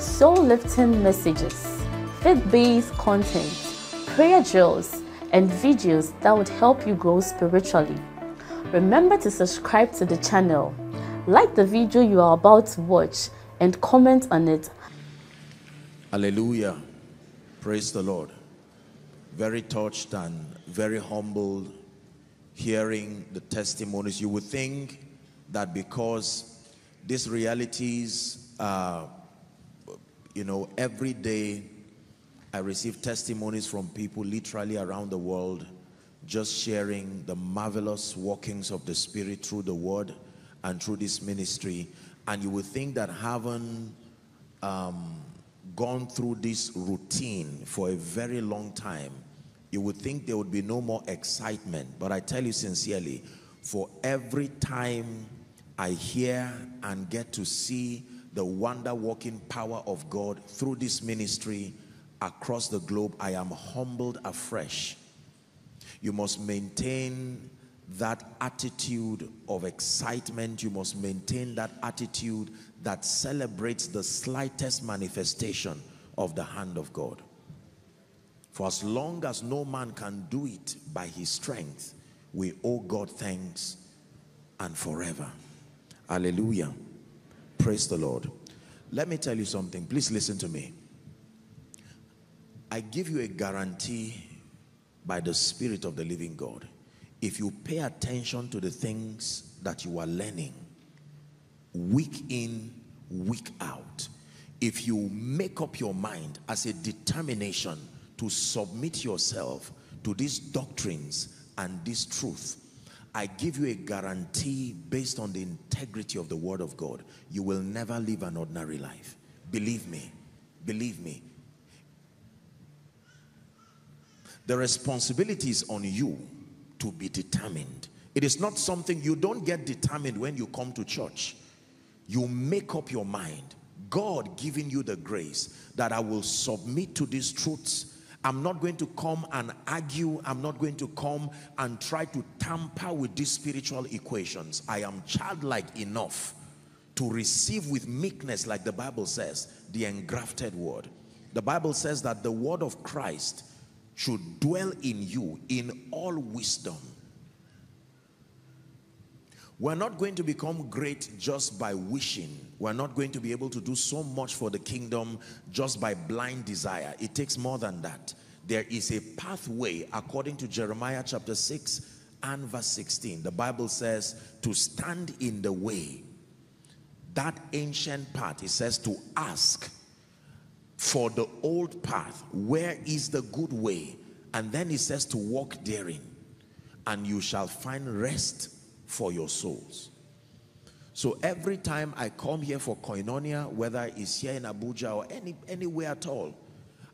soul-lifting messages, faith-based content, prayer drills, and videos that would help you grow spiritually. Remember to subscribe to the channel, like the video you are about to watch, and comment on it. Hallelujah. Praise the Lord. Very touched and very humbled hearing the testimonies. You would think that because these realities are, you know, every day I receive testimonies from people literally around the world just sharing the marvelous workings of the Spirit through the Word and through this ministry. And you would think that having um, gone through this routine for a very long time, you would think there would be no more excitement. But I tell you sincerely, for every time I hear and get to see the wonder working power of God through this ministry across the globe, I am humbled afresh. You must maintain that attitude of excitement. You must maintain that attitude that celebrates the slightest manifestation of the hand of God. For as long as no man can do it by his strength, we owe God thanks and forever. Hallelujah. Praise the Lord. Let me tell you something. Please listen to me. I give you a guarantee by the Spirit of the living God. If you pay attention to the things that you are learning, week in, week out, if you make up your mind as a determination to submit yourself to these doctrines and this truth, I give you a guarantee based on the integrity of the word of God, you will never live an ordinary life. Believe me, believe me. The responsibility is on you to be determined. It is not something you don't get determined when you come to church. You make up your mind. God giving you the grace that I will submit to these truths I'm not going to come and argue. I'm not going to come and try to tamper with these spiritual equations. I am childlike enough to receive with meekness, like the Bible says, the engrafted word. The Bible says that the word of Christ should dwell in you in all wisdom. We're not going to become great just by wishing we're not going to be able to do so much for the kingdom just by blind desire. It takes more than that. There is a pathway according to Jeremiah chapter 6 and verse 16. The Bible says to stand in the way. That ancient path, it says to ask for the old path. Where is the good way? And then it says to walk therein and you shall find rest for your souls. So every time I come here for koinonia, whether it's here in Abuja or any anywhere at all,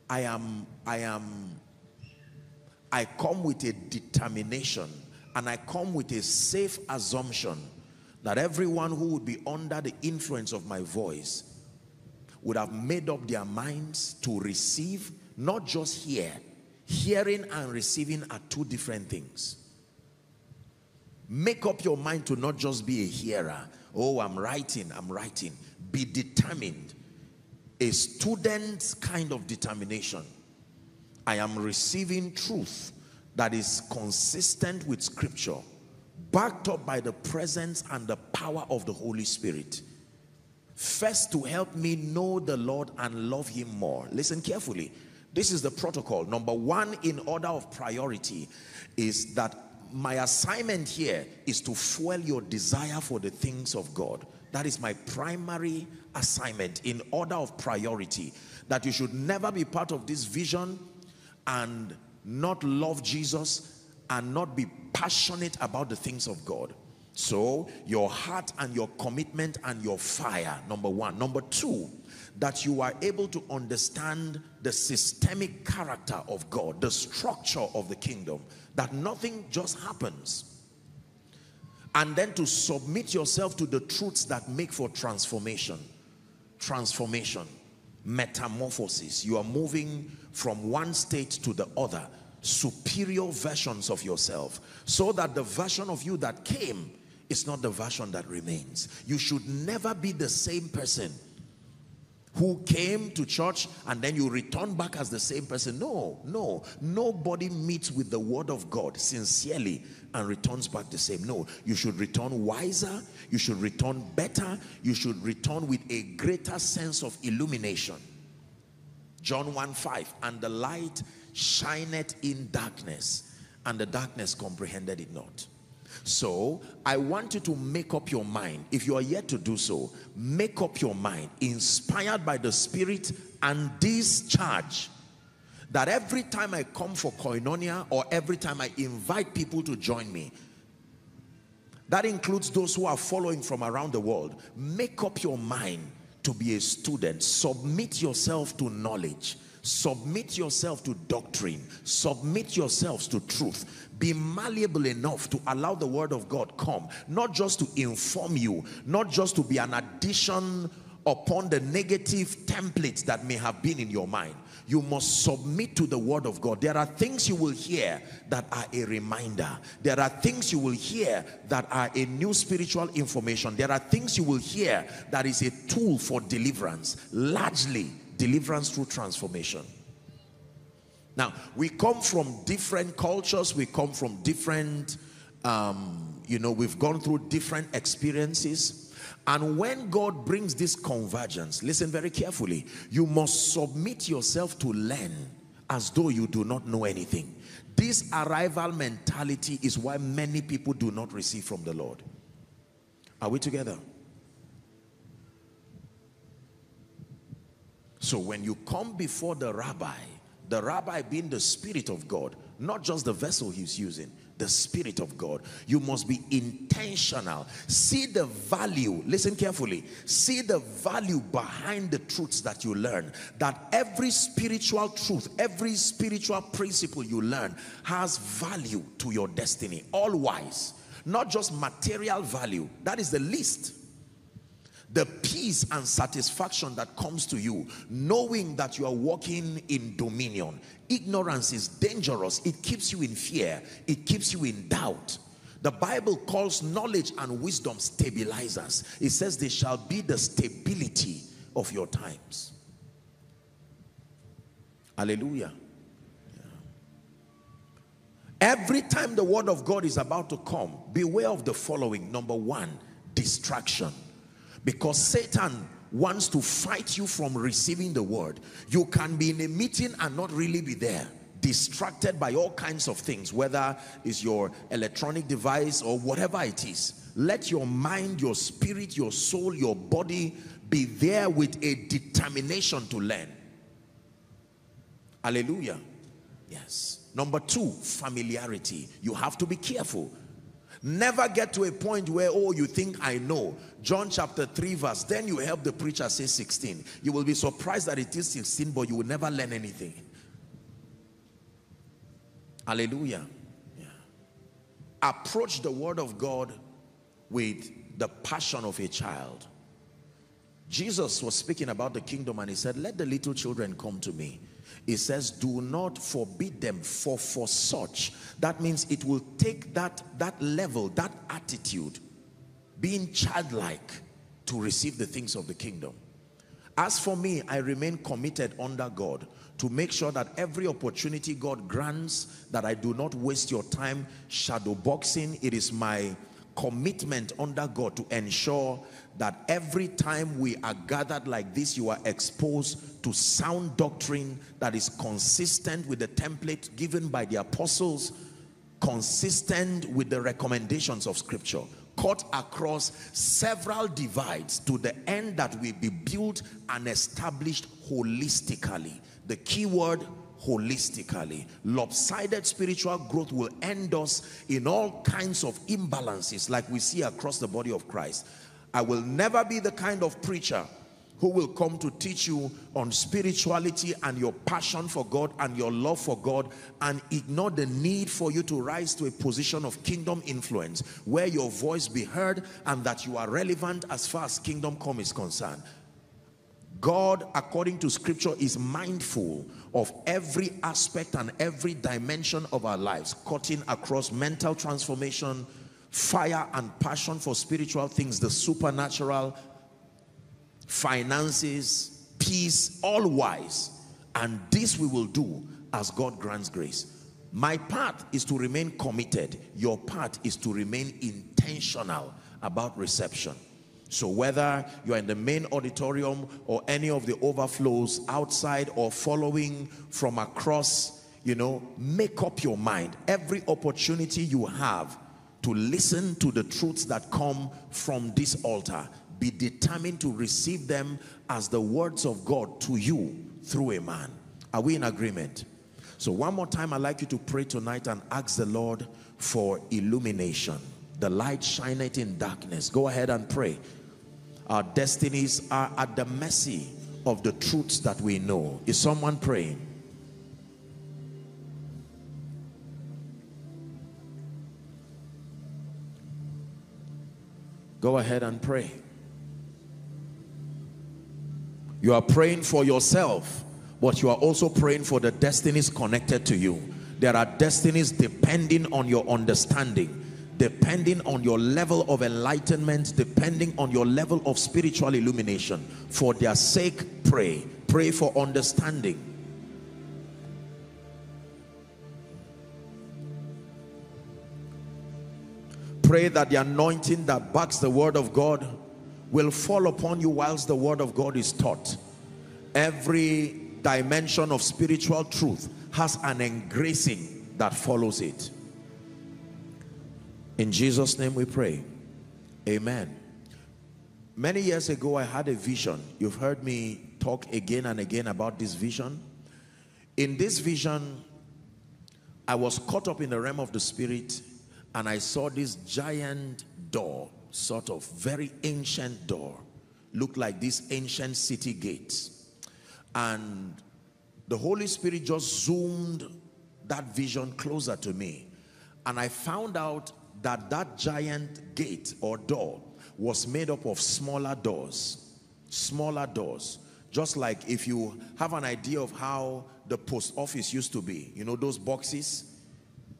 I am I am I come with a determination and I come with a safe assumption that everyone who would be under the influence of my voice would have made up their minds to receive, not just hear. Hearing and receiving are two different things. Make up your mind to not just be a hearer, Oh, I'm writing, I'm writing. Be determined. A student's kind of determination. I am receiving truth that is consistent with scripture, backed up by the presence and the power of the Holy Spirit. First, to help me know the Lord and love Him more. Listen carefully. This is the protocol. Number one, in order of priority, is that my assignment here is to fuel your desire for the things of God. That is my primary assignment in order of priority. That you should never be part of this vision and not love Jesus and not be passionate about the things of God. So, your heart and your commitment and your fire, number one. Number two, that you are able to understand the systemic character of God, the structure of the kingdom, that nothing just happens. And then to submit yourself to the truths that make for transformation. Transformation, metamorphosis. You are moving from one state to the other, superior versions of yourself, so that the version of you that came is not the version that remains. You should never be the same person who came to church and then you return back as the same person. No, no. Nobody meets with the word of God sincerely and returns back the same. No, you should return wiser. You should return better. You should return with a greater sense of illumination. John 1 5, and the light shineth in darkness, and the darkness comprehended it not. So I want you to make up your mind. If you are yet to do so, make up your mind, inspired by the Spirit and this charge that every time I come for koinonia or every time I invite people to join me, that includes those who are following from around the world. Make up your mind to be a student. Submit yourself to knowledge. Submit yourself to doctrine. Submit yourselves to truth. Be malleable enough to allow the word of God come. Not just to inform you. Not just to be an addition upon the negative templates that may have been in your mind. You must submit to the word of God. There are things you will hear that are a reminder. There are things you will hear that are a new spiritual information. There are things you will hear that is a tool for deliverance. Largely, deliverance through transformation. Now, we come from different cultures, we come from different, um, you know, we've gone through different experiences. And when God brings this convergence, listen very carefully, you must submit yourself to learn as though you do not know anything. This arrival mentality is why many people do not receive from the Lord. Are we together? So when you come before the rabbi, the rabbi being the spirit of God, not just the vessel he's using, the spirit of God. You must be intentional. See the value, listen carefully. See the value behind the truths that you learn. That every spiritual truth, every spiritual principle you learn has value to your destiny. All wise, not just material value. That is the least the peace and satisfaction that comes to you knowing that you are walking in dominion. Ignorance is dangerous. It keeps you in fear. It keeps you in doubt. The bible calls knowledge and wisdom stabilizers. It says they shall be the stability of your times. Hallelujah. Every time the word of God is about to come, beware of the following. Number one, distraction because Satan wants to fight you from receiving the word. You can be in a meeting and not really be there. Distracted by all kinds of things whether it's your electronic device or whatever it is. Let your mind your spirit your soul your body be there with a determination to learn. Hallelujah. Yes. Number two familiarity. You have to be careful Never get to a point where, oh, you think I know. John chapter 3 verse, then you help the preacher say 16. You will be surprised that it is 16, but you will never learn anything. Hallelujah. Yeah. Approach the word of God with the passion of a child. Jesus was speaking about the kingdom and he said, let the little children come to me it says do not forbid them for for such. That means it will take that that level that attitude being childlike to receive the things of the kingdom. As for me i remain committed under god to make sure that every opportunity god grants that i do not waste your time shadow boxing it is my commitment under God to ensure that every time we are gathered like this, you are exposed to sound doctrine that is consistent with the template given by the apostles, consistent with the recommendations of scripture, cut across several divides to the end that we be built and established holistically. The key word, holistically. Lopsided spiritual growth will end us in all kinds of imbalances like we see across the body of Christ. I will never be the kind of preacher who will come to teach you on spirituality and your passion for God and your love for God and ignore the need for you to rise to a position of kingdom influence where your voice be heard and that you are relevant as far as kingdom come is concerned. God, according to scripture, is mindful of every aspect and every dimension of our lives, cutting across mental transformation, fire and passion for spiritual things, the supernatural, finances, peace, all wise. And this we will do as God grants grace. My part is to remain committed. Your part is to remain intentional about reception. So whether you're in the main auditorium or any of the overflows outside or following from across, you know, make up your mind. Every opportunity you have to listen to the truths that come from this altar, be determined to receive them as the words of God to you through a man. Are we in agreement? So one more time, I'd like you to pray tonight and ask the Lord for illumination. The light shineth in darkness. Go ahead and pray. Our destinies are at the mercy of the truths that we know. Is someone praying? Go ahead and pray. You are praying for yourself, but you are also praying for the destinies connected to you. There are destinies depending on your understanding, depending on your level of enlightenment, depending on your level of spiritual illumination. For their sake, pray. Pray for understanding. Pray that the anointing that backs the word of God will fall upon you whilst the word of God is taught. Every dimension of spiritual truth has an engracing that follows it. In Jesus' name we pray. Amen. Many years ago, I had a vision. You've heard me talk again and again about this vision. In this vision, I was caught up in the realm of the spirit and I saw this giant door sort of very ancient door looked like these ancient city gates. And the Holy Spirit just zoomed that vision closer to me. And I found out that that giant gate or door was made up of smaller doors smaller doors. Just like if you have an idea of how the post office used to be you know those boxes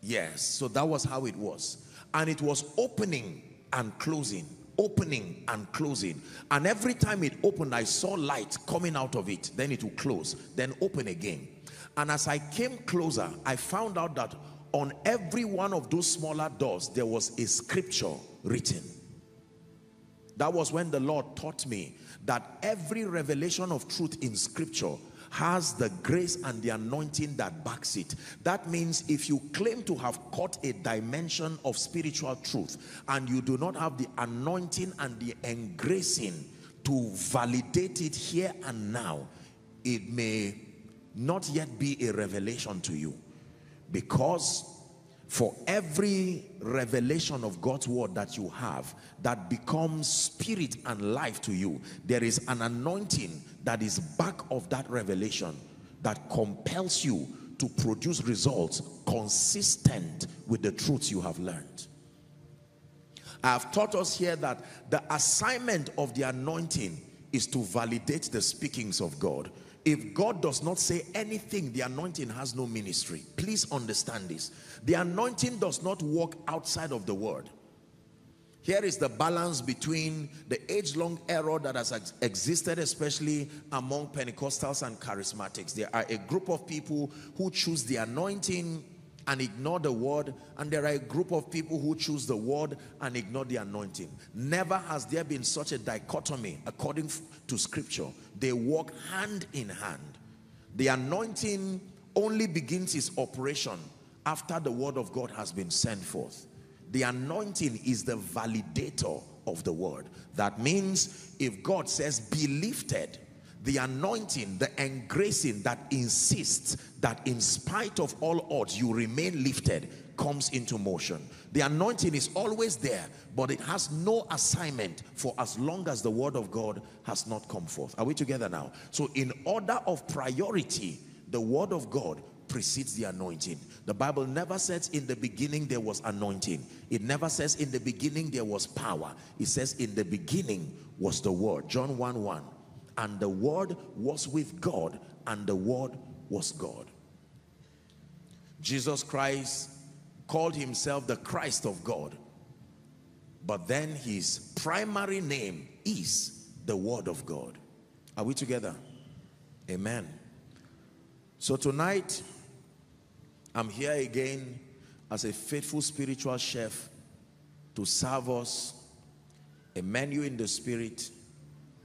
yes so that was how it was. And it was opening and closing opening and closing. And every time it opened I saw light coming out of it. Then it would close then open again. And as I came closer I found out that on every one of those smaller doors there was a scripture written. That was when the Lord taught me that every revelation of truth in scripture has the grace and the anointing that backs it. That means if you claim to have caught a dimension of spiritual truth and you do not have the anointing and the engracing to validate it here and now, it may not yet be a revelation to you because for every revelation of God's word that you have that becomes spirit and life to you there is an anointing that is back of that revelation that compels you to produce results consistent with the truths you have learned. I have taught us here that the assignment of the anointing is to validate the speakings of God if God does not say anything, the anointing has no ministry. Please understand this. The anointing does not work outside of the word. Here is the balance between the age-long error that has ex existed, especially among Pentecostals and charismatics. There are a group of people who choose the anointing and ignore the word. And there are a group of people who choose the word and ignore the anointing. Never has there been such a dichotomy according to scripture. They walk hand in hand. The anointing only begins its operation after the word of God has been sent forth. The anointing is the validator of the word. That means if God says be lifted The anointing, the engracing that insists that in spite of all odds you remain lifted comes into motion. The anointing is always there, but it has no assignment for as long as the word of God has not come forth. Are we together now? So in order of priority, the word of God precedes the anointing. The Bible never says in the beginning there was anointing. It never says in the beginning there was power. It says in the beginning was the word. John 1 1. And the word was with God, and the word was God. Jesus Christ called himself the Christ of God. But then his primary name is the Word of God. Are we together? Amen. So tonight, I'm here again as a faithful spiritual chef to serve us a menu in the spirit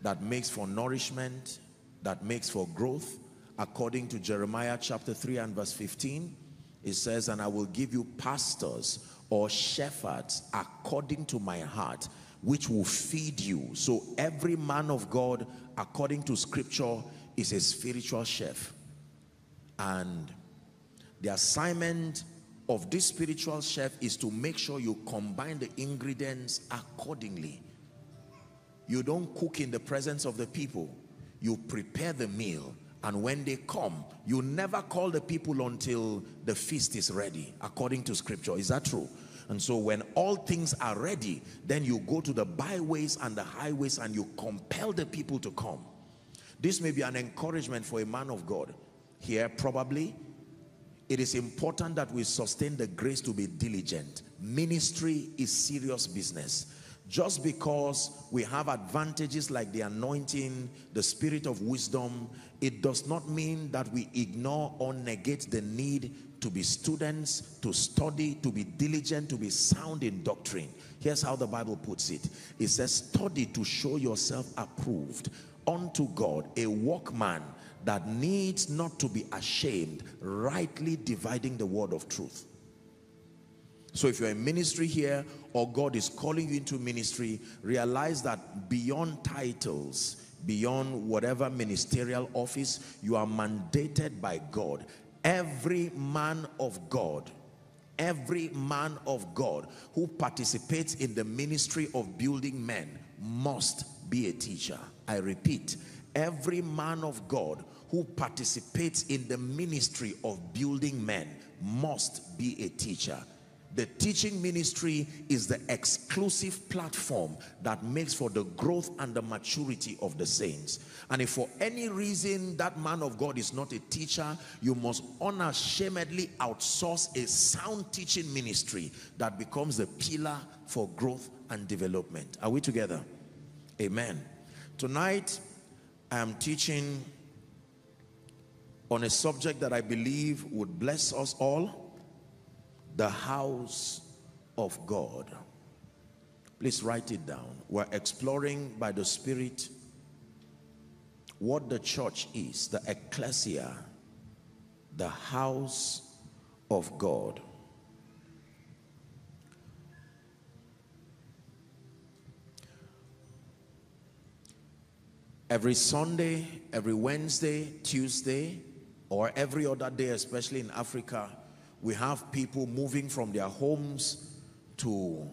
that makes for nourishment, that makes for growth, according to Jeremiah chapter 3 and verse 15 it says, and I will give you pastors or shepherds according to my heart, which will feed you. So every man of God, according to scripture, is a spiritual chef. And the assignment of this spiritual chef is to make sure you combine the ingredients accordingly. You don't cook in the presence of the people. You prepare the meal and when they come, you never call the people until the feast is ready, according to scripture. Is that true? And so when all things are ready, then you go to the byways and the highways and you compel the people to come. This may be an encouragement for a man of God. Here, probably, it is important that we sustain the grace to be diligent. Ministry is serious business just because we have advantages like the anointing, the spirit of wisdom, it does not mean that we ignore or negate the need to be students, to study, to be diligent, to be sound in doctrine. Here's how the Bible puts it. It says, study to show yourself approved unto God, a workman that needs not to be ashamed, rightly dividing the word of truth. So if you're in ministry here or God is calling you into ministry, realize that beyond titles, beyond whatever ministerial office, you are mandated by God. Every man of God, every man of God who participates in the ministry of building men must be a teacher. I repeat, every man of God who participates in the ministry of building men must be a teacher. The teaching ministry is the exclusive platform that makes for the growth and the maturity of the saints. And if for any reason that man of God is not a teacher, you must unashamedly outsource a sound teaching ministry that becomes the pillar for growth and development. Are we together? Amen. Tonight, I am teaching on a subject that I believe would bless us all the house of God. Please write it down. We're exploring by the Spirit what the church is, the ecclesia, the house of God. Every Sunday, every Wednesday, Tuesday, or every other day, especially in Africa, we have people moving from their homes to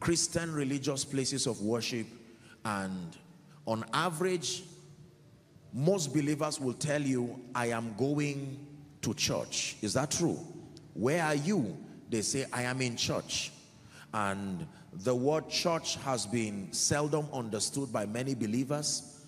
Christian religious places of worship and on average most believers will tell you I am going to church. Is that true? Where are you? They say I am in church. And the word church has been seldom understood by many believers.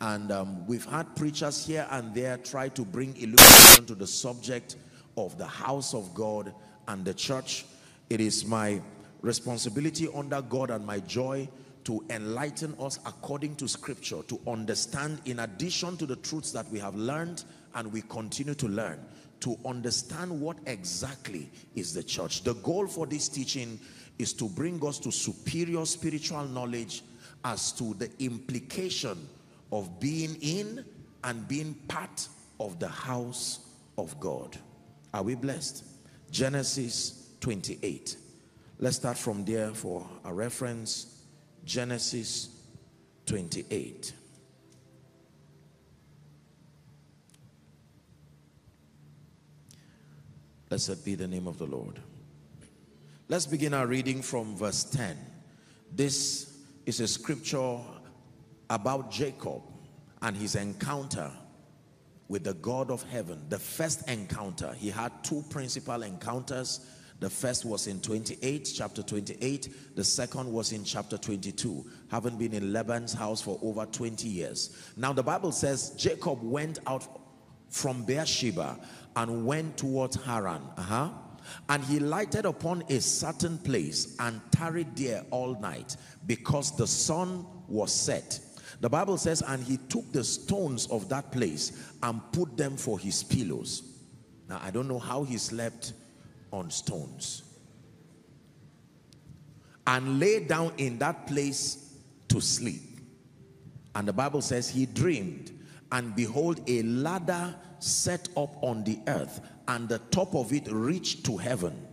And um, we've had preachers here and there try to bring illumination to the subject of the house of God and the church. It is my responsibility under God and my joy to enlighten us according to scripture, to understand in addition to the truths that we have learned and we continue to learn, to understand what exactly is the church. The goal for this teaching is to bring us to superior spiritual knowledge as to the implication of being in and being part of the house of God. Are we blessed? Genesis 28. Let's start from there for a reference. Genesis 28. Blessed be the name of the Lord. Let's begin our reading from verse 10. This is a scripture about Jacob and his encounter with the God of heaven. The first encounter, he had two principal encounters. The first was in 28, chapter 28. The second was in chapter 22. Having been in Laban's house for over 20 years. Now the Bible says Jacob went out from Beersheba and went towards Haran. Uh -huh. And he lighted upon a certain place and tarried there all night because the sun was set. The Bible says, and he took the stones of that place and put them for his pillows. Now, I don't know how he slept on stones. And lay down in that place to sleep. And the Bible says he dreamed, and behold, a ladder set up on the earth, and the top of it reached to heaven.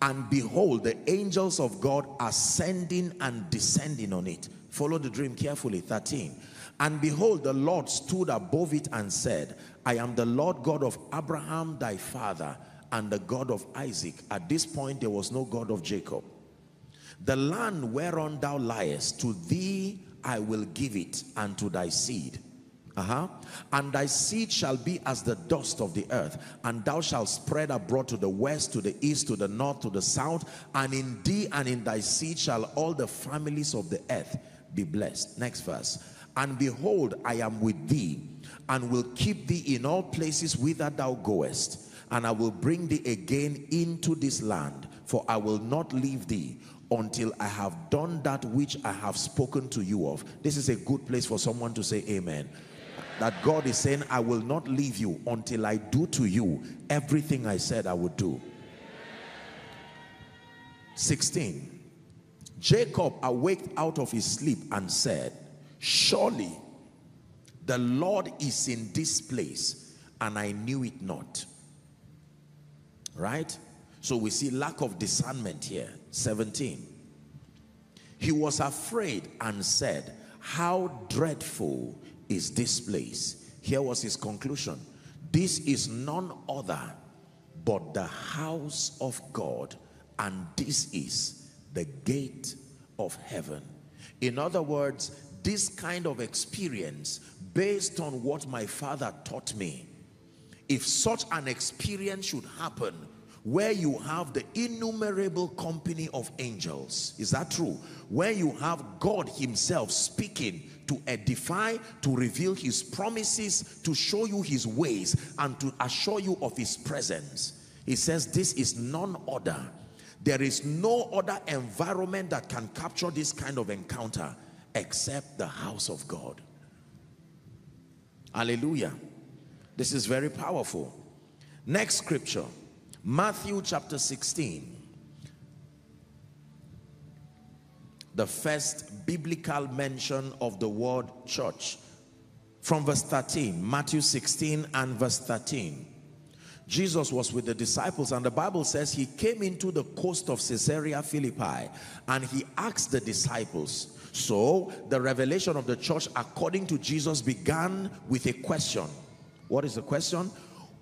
And behold, the angels of God ascending and descending on it. Follow the dream carefully. 13. And behold, the Lord stood above it and said, I am the Lord God of Abraham, thy father, and the God of Isaac. At this point, there was no God of Jacob. The land whereon thou liest, to thee I will give it, and to thy seed uh -huh. And thy seed shall be as the dust of the earth, and thou shalt spread abroad to the west, to the east, to the north, to the south, and in thee and in thy seed shall all the families of the earth be blessed. Next verse. And behold, I am with thee, and will keep thee in all places whither thou goest, and I will bring thee again into this land, for I will not leave thee until I have done that which I have spoken to you of. This is a good place for someone to say amen that God is saying, I will not leave you until I do to you everything I said I would do. 16. Jacob awaked out of his sleep and said, Surely the Lord is in this place, and I knew it not. Right? So we see lack of discernment here. 17. He was afraid and said, How dreadful is this place. Here was his conclusion. This is none other but the house of God and this is the gate of heaven. In other words, this kind of experience based on what my father taught me, if such an experience should happen where you have the innumerable company of angels, is that true? Where you have God himself speaking to edify, to reveal his promises, to show you his ways, and to assure you of his presence. He says this is none other. There is no other environment that can capture this kind of encounter except the house of God. Hallelujah. This is very powerful. Next scripture, Matthew chapter 16. The first biblical mention of the word church. From verse 13, Matthew 16 and verse 13. Jesus was with the disciples and the Bible says he came into the coast of Caesarea Philippi and he asked the disciples. So the revelation of the church according to Jesus began with a question. What is the question?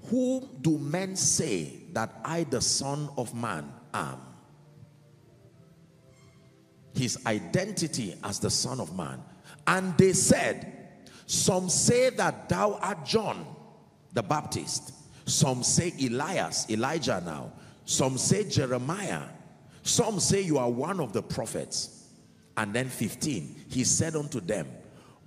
Who do men say that I the son of man am? His identity as the son of man. And they said some say that thou art john the baptist. Some say elias elijah now. Some say jeremiah. Some say you are one of the prophets. And then 15 he said unto them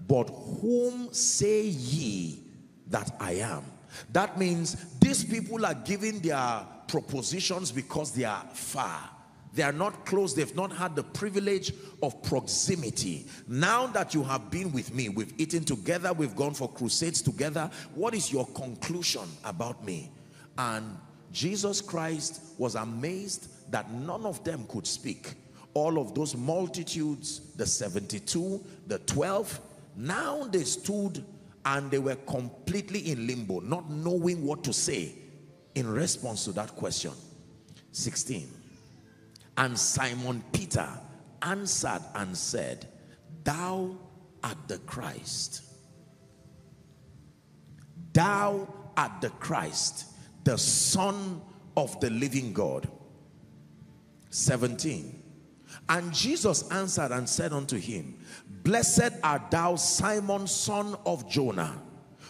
but whom say ye that i am? That means these people are giving their propositions because they are far they are not close. They've not had the privilege of proximity. Now that you have been with me, we've eaten together, we've gone for crusades together. What is your conclusion about me? And Jesus Christ was amazed that none of them could speak. All of those multitudes, the 72, the 12, now they stood and they were completely in limbo, not knowing what to say in response to that question. 16. And Simon Peter answered and said, Thou art the Christ. Thou art the Christ, the Son of the living God. 17. And Jesus answered and said unto him, Blessed art thou, Simon, son of Jonah,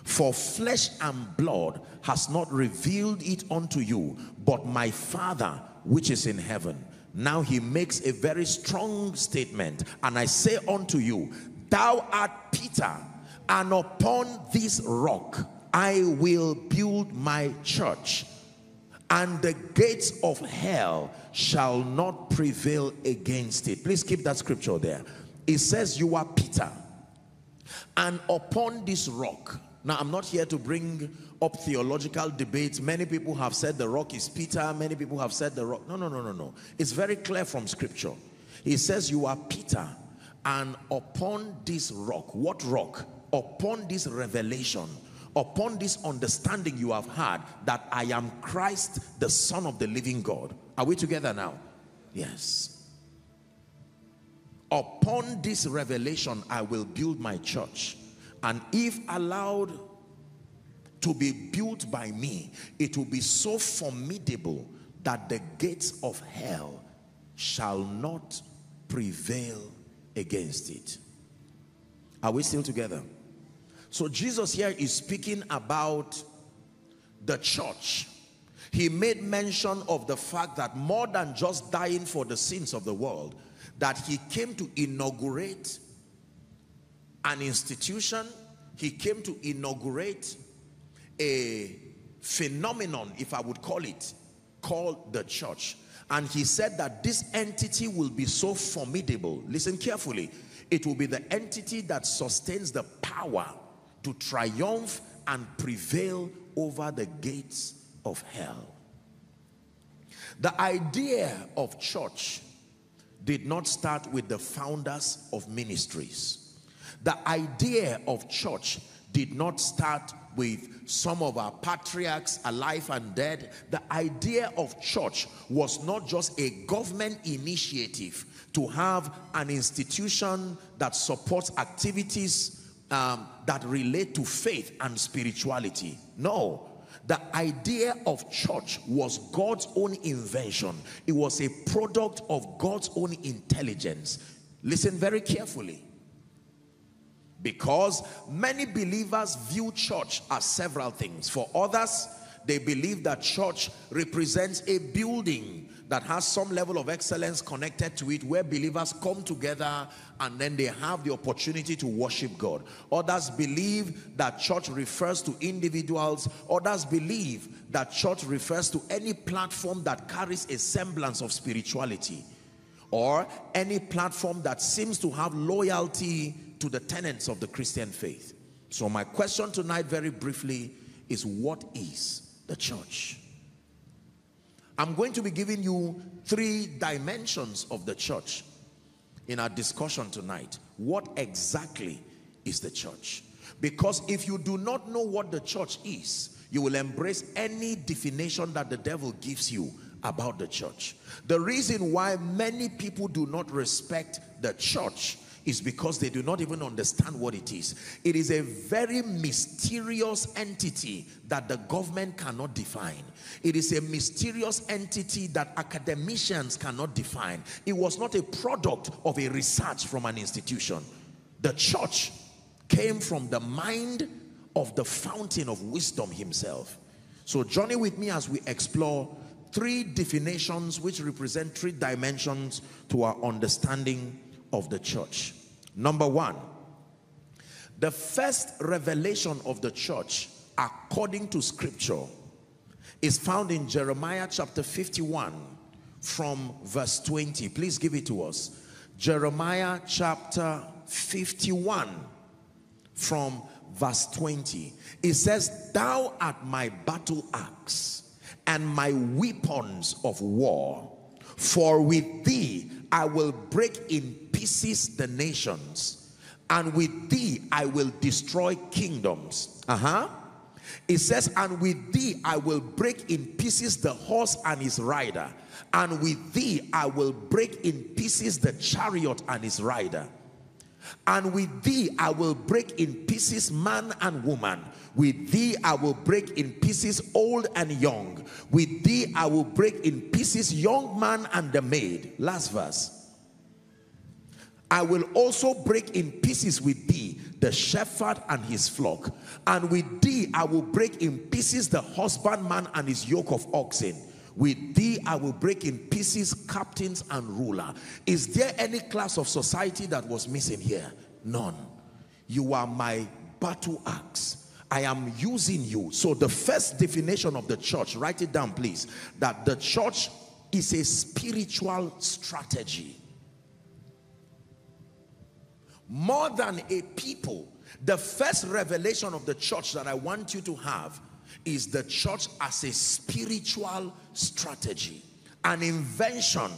for flesh and blood has not revealed it unto you, but my Father which is in heaven. Now he makes a very strong statement, and I say unto you, Thou art Peter, and upon this rock I will build my church, and the gates of hell shall not prevail against it. Please keep that scripture there. It says, You are Peter, and upon this rock. Now, I'm not here to bring up theological debates. Many people have said the rock is Peter, many people have said the rock. No, no, no, no, no. It's very clear from scripture. He says, You are Peter, and upon this rock, what rock? Upon this revelation, upon this understanding you have had that I am Christ, the Son of the living God. Are we together now? Yes. Upon this revelation, I will build my church. And if allowed to be built by me, it will be so formidable that the gates of hell shall not prevail against it. Are we still together? So Jesus here is speaking about the church. He made mention of the fact that more than just dying for the sins of the world, that he came to inaugurate an institution, he came to inaugurate a phenomenon, if I would call it, called the church. And he said that this entity will be so formidable. Listen carefully. It will be the entity that sustains the power to triumph and prevail over the gates of hell. The idea of church did not start with the founders of ministries. The idea of church did not start with some of our patriarchs alive and dead. The idea of church was not just a government initiative to have an institution that supports activities um, that relate to faith and spirituality. No, the idea of church was God's own invention. It was a product of God's own intelligence. Listen very carefully. Because many believers view church as several things. For others, they believe that church represents a building that has some level of excellence connected to it where believers come together and then they have the opportunity to worship God. Others believe that church refers to individuals. Others believe that church refers to any platform that carries a semblance of spirituality or any platform that seems to have loyalty to the tenets of the Christian faith. So my question tonight very briefly is what is the church? I'm going to be giving you three dimensions of the church in our discussion tonight. What exactly is the church? Because if you do not know what the church is, you will embrace any definition that the devil gives you about the church. The reason why many people do not respect the church is because they do not even understand what it is. It is a very mysterious entity that the government cannot define. It is a mysterious entity that academicians cannot define. It was not a product of a research from an institution. The church came from the mind of the fountain of wisdom himself. So journey with me as we explore three definitions which represent three dimensions to our understanding of the church. Number one, the first revelation of the church according to scripture is found in Jeremiah chapter 51 from verse 20. Please give it to us. Jeremiah chapter 51 from verse 20. It says, Thou art my battle axe and my weapons of war. For with thee I will break in pieces the nations, and with thee I will destroy kingdoms. Uh-huh. It says, and with thee I will break in pieces the horse and his rider, and with thee I will break in pieces the chariot and his rider. And with thee I will break in pieces man and woman. With thee I will break in pieces old and young. With thee I will break in pieces young man and the maid. Last verse. I will also break in pieces with thee the shepherd and his flock. And with thee I will break in pieces the husbandman and his yoke of oxen. With thee I will break in pieces captains and ruler. Is there any class of society that was missing here? None. You are my battle axe. I am using you. So the first definition of the church, write it down please, that the church is a spiritual strategy. More than a people, the first revelation of the church that I want you to have is the church as a spiritual strategy, an invention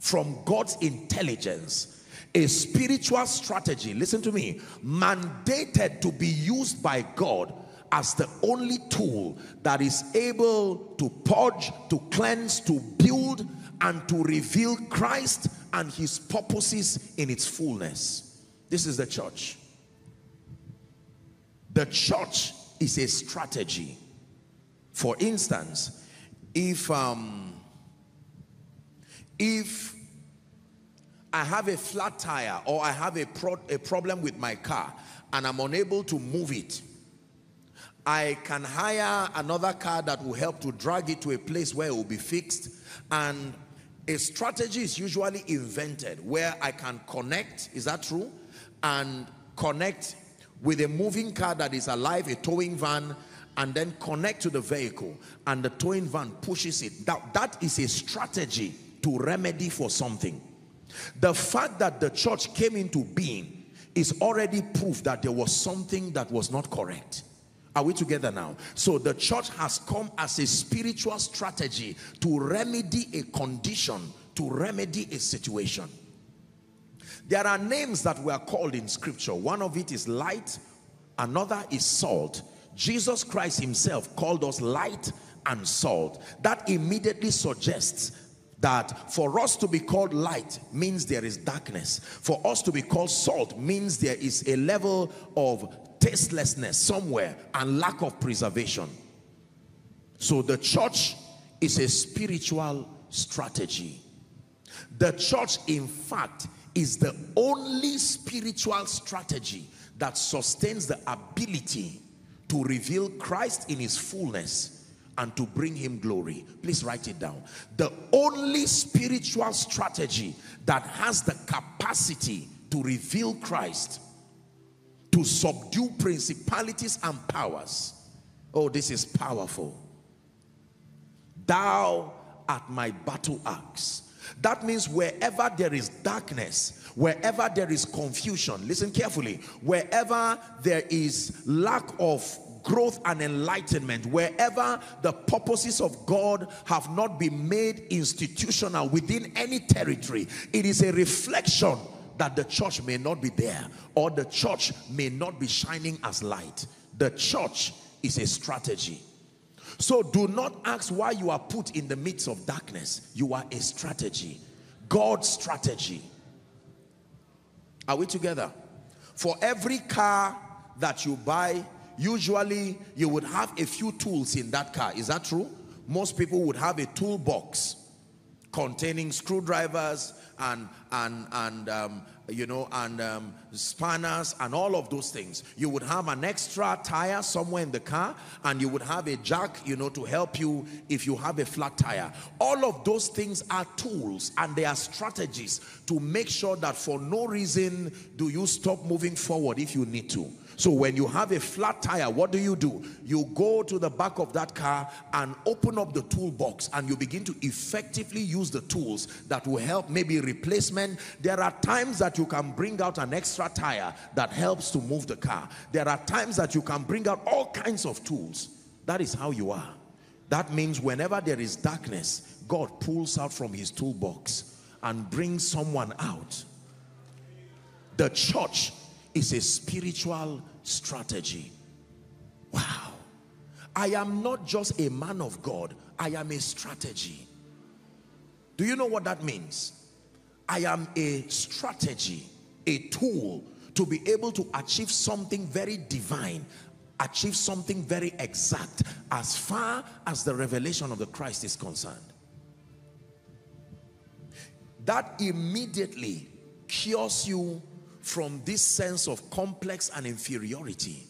from God's intelligence, a spiritual strategy, listen to me, mandated to be used by God as the only tool that is able to purge, to cleanse, to build, and to reveal Christ and his purposes in its fullness. This is the church. The church is a strategy. For instance, if um, if I have a flat tire or I have a, pro a problem with my car and I'm unable to move it, I can hire another car that will help to drag it to a place where it will be fixed and a strategy is usually invented where I can connect, is that true? And connect with a moving car that is alive, a towing van, and then connect to the vehicle and the towing van pushes it. That, that is a strategy to remedy for something. The fact that the church came into being is already proof that there was something that was not correct. Are we together now? So the church has come as a spiritual strategy to remedy a condition, to remedy a situation. There are names that were called in scripture. One of it is light, another is salt. Jesus Christ himself called us light and salt. That immediately suggests that for us to be called light means there is darkness. For us to be called salt means there is a level of tastelessness somewhere and lack of preservation. So the church is a spiritual strategy. The church, in fact, is the only spiritual strategy that sustains the ability to reveal Christ in his fullness and to bring him glory. Please write it down. The only spiritual strategy that has the capacity to reveal Christ, to subdue principalities and powers. Oh, this is powerful. Thou art my battle axe. That means wherever there is darkness, wherever there is confusion, listen carefully, wherever there is lack of growth and enlightenment, wherever the purposes of God have not been made institutional within any territory, it is a reflection that the church may not be there or the church may not be shining as light. The church is a strategy. So do not ask why you are put in the midst of darkness. You are a strategy. God's strategy. Are we together? For every car that you buy, usually you would have a few tools in that car. Is that true? Most people would have a toolbox containing screwdrivers and and and um, you know and um, spanners and all of those things. You would have an extra tire somewhere in the car and you would have a jack you know to help you if you have a flat tire. All of those things are tools and they are strategies to make sure that for no reason do you stop moving forward if you need to so when you have a flat tire, what do you do? You go to the back of that car and open up the toolbox and you begin to effectively use the tools that will help maybe replacement. There are times that you can bring out an extra tire that helps to move the car. There are times that you can bring out all kinds of tools. That is how you are. That means whenever there is darkness, God pulls out from his toolbox and brings someone out. The church is a spiritual strategy. Wow. I am not just a man of God, I am a strategy. Do you know what that means? I am a strategy, a tool to be able to achieve something very divine, achieve something very exact as far as the revelation of the Christ is concerned. That immediately cures you from this sense of complex and inferiority.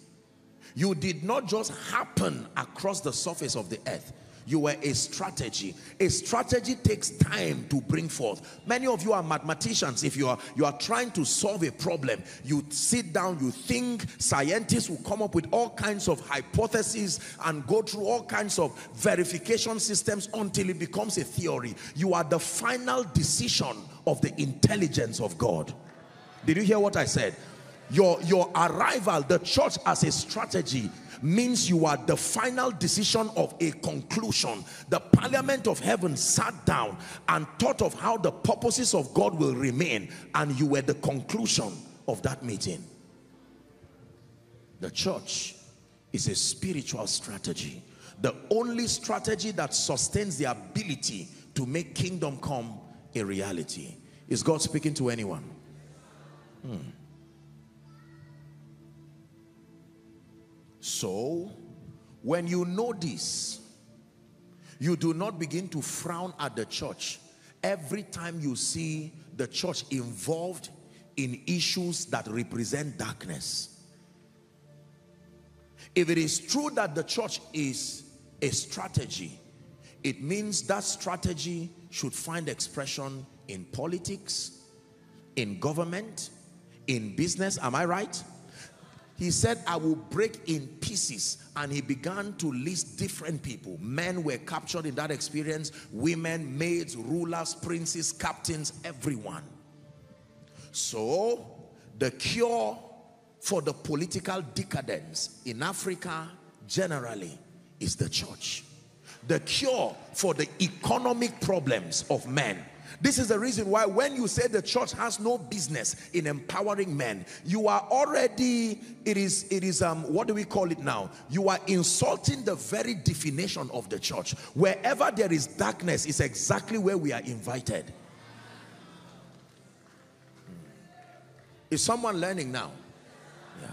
You did not just happen across the surface of the earth. You were a strategy. A strategy takes time to bring forth. Many of you are mathematicians. If you are you are trying to solve a problem you sit down you think scientists will come up with all kinds of hypotheses and go through all kinds of verification systems until it becomes a theory. You are the final decision of the intelligence of God did you hear what I said your your arrival the church as a strategy means you are the final decision of a conclusion. The parliament of heaven sat down and thought of how the purposes of God will remain and you were the conclusion of that meeting. The church is a spiritual strategy. The only strategy that sustains the ability to make kingdom come a reality. Is God speaking to anyone? Hmm. So, when you know this, you do not begin to frown at the church every time you see the church involved in issues that represent darkness. If it is true that the church is a strategy, it means that strategy should find expression in politics, in government, in business. Am I right? he said i will break in pieces and he began to list different people men were captured in that experience women maids rulers princes captains everyone so the cure for the political decadence in africa generally is the church the cure for the economic problems of men this is the reason why when you say the church has no business in empowering men, you are already, it is, it is, um, what do we call it now? You are insulting the very definition of the church. Wherever there is darkness is exactly where we are invited. Is someone learning now? Yeah.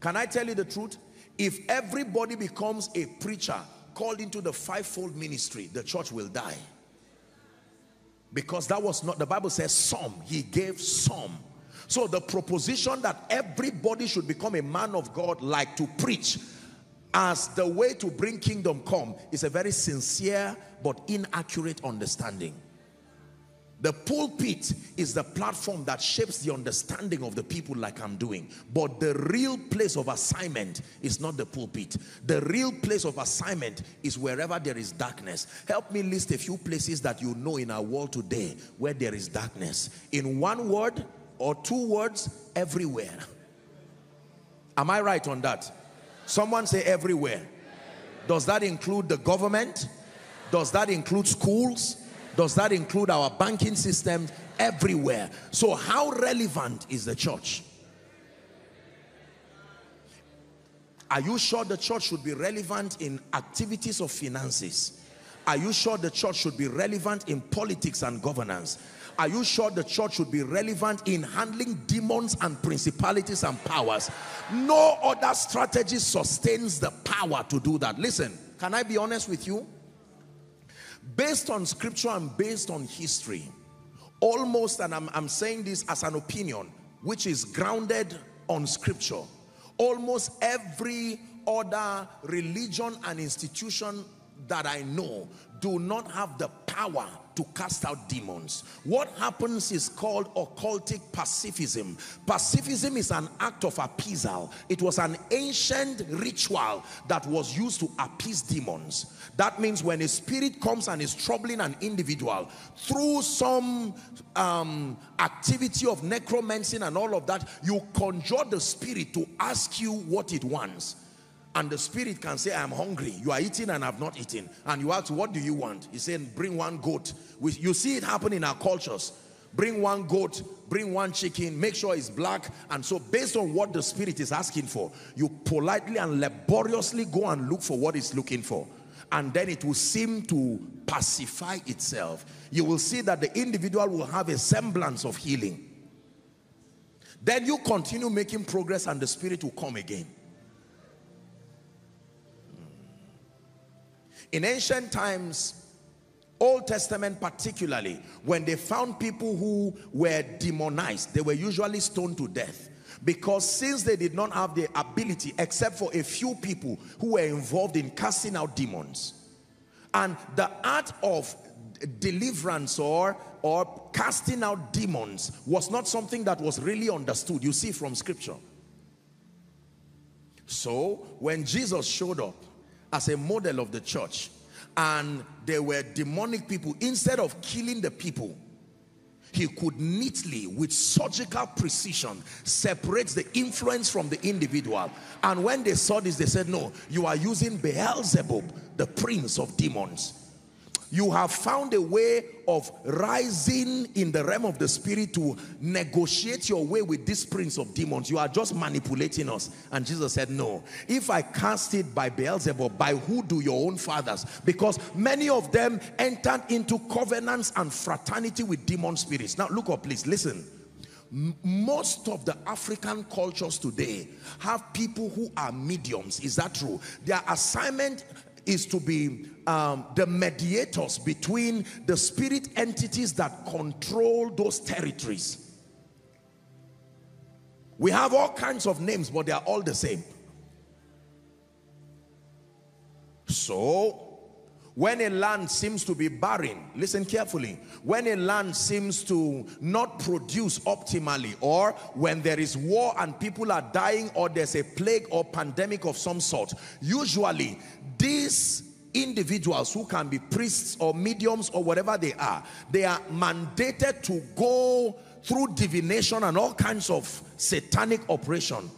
Can I tell you the truth? If everybody becomes a preacher called into the fivefold ministry, the church will die because that was not the bible says some he gave some. So the proposition that everybody should become a man of god like to preach as the way to bring kingdom come is a very sincere but inaccurate understanding the pulpit is the platform that shapes the understanding of the people like I'm doing. But the real place of assignment is not the pulpit. The real place of assignment is wherever there is darkness. Help me list a few places that you know in our world today where there is darkness. In one word or two words, everywhere. Am I right on that? Someone say everywhere. Does that include the government? Does that include schools? Does that include our banking system everywhere? So how relevant is the church? Are you sure the church should be relevant in activities of finances? Are you sure the church should be relevant in politics and governance? Are you sure the church should be relevant in handling demons and principalities and powers? No other strategy sustains the power to do that. Listen, can I be honest with you? Based on scripture and based on history almost and I'm, I'm saying this as an opinion which is grounded on scripture almost every other religion and institution that I know do not have the power to cast out demons. What happens is called occultic pacifism. Pacifism is an act of appeasal. It was an ancient ritual that was used to appease demons. That means when a spirit comes and is troubling an individual through some um, activity of necromancy and all of that, you conjure the spirit to ask you what it wants and the spirit can say i'm hungry. You are eating and i've not eaten. And you ask what do you want? He said, bring one goat. You see it happen in our cultures. Bring one goat bring one chicken make sure it's black. And so based on what the spirit is asking for you politely and laboriously go and look for what it's looking for. And then it will seem to pacify itself. You will see that the individual will have a semblance of healing. Then you continue making progress and the spirit will come again. In ancient times, Old Testament particularly, when they found people who were demonized, they were usually stoned to death. Because since they did not have the ability, except for a few people who were involved in casting out demons. And the art of deliverance or, or casting out demons was not something that was really understood. You see from scripture. So when Jesus showed up as a model of the church. And there were demonic people, instead of killing the people, he could neatly with surgical precision separate the influence from the individual. And when they saw this they said no you are using Beelzebub the prince of demons you have found a way of rising in the realm of the spirit to negotiate your way with this prince of demons. You are just manipulating us. And Jesus said, no. If I cast it by Beelzebub, by who do your own fathers? Because many of them entered into covenants and fraternity with demon spirits. Now look up please, listen most of the African cultures today have people who are mediums. Is that true? Their assignment is to be um, the mediators between the spirit entities that control those territories. We have all kinds of names, but they are all the same. So, when a land seems to be barren, listen carefully, when a land seems to not produce optimally or when there is war and people are dying or there's a plague or pandemic of some sort, usually these individuals who can be priests or mediums or whatever they are, they are mandated to go through divination and all kinds of satanic operation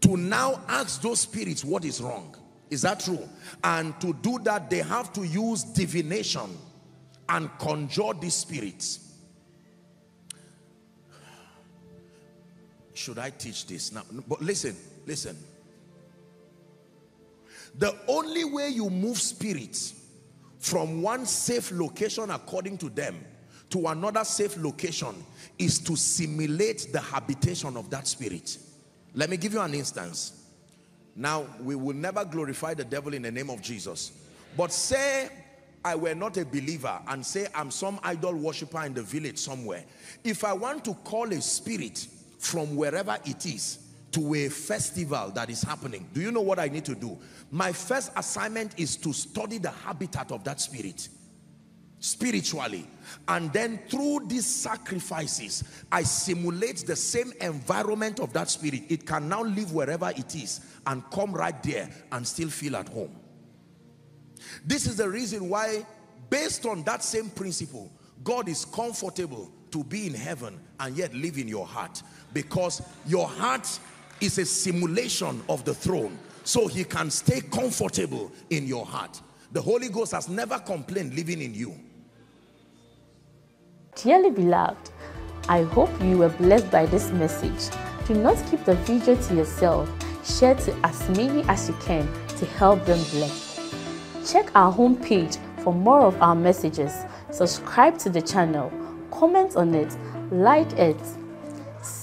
to now ask those spirits what is wrong. Is that true? And to do that, they have to use divination and conjure these spirits. Should I teach this now? But listen, listen. The only way you move spirits from one safe location according to them to another safe location is to simulate the habitation of that spirit. Let me give you an instance. Now, we will never glorify the devil in the name of Jesus. But say I were not a believer and say I'm some idol worshiper in the village somewhere. If I want to call a spirit from wherever it is to a festival that is happening, do you know what I need to do? My first assignment is to study the habitat of that spirit spiritually. And then through these sacrifices I simulate the same environment of that spirit. It can now live wherever it is and come right there and still feel at home. This is the reason why based on that same principle God is comfortable to be in heaven and yet live in your heart. Because your heart is a simulation of the throne so he can stay comfortable in your heart the Holy Ghost has never complained living in you Dearly beloved, I hope you were blessed by this message. Do not keep the video to yourself. Share to as many as you can to help them bless. Check our homepage for more of our messages. Subscribe to the channel, comment on it, like it.